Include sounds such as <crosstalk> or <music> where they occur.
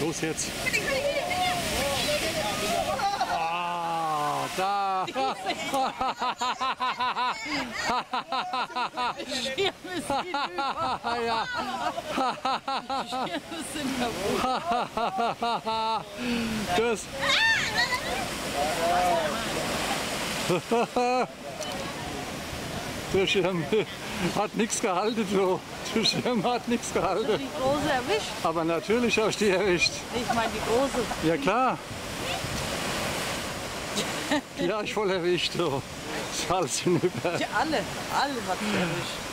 Los jetzt. Ah, da. Sind über. ja. Das. Der Schirm <laughs> hat nichts gehalten, du. Der Schirm hat nichts gehalten. Die große erwischt. Aber natürlich hast du die erwischt. Ich meine die große. Ja klar. Die hast du voll erwischt. Du. Das ist alles hinüber. Ja, alle. Alle hat erwischt.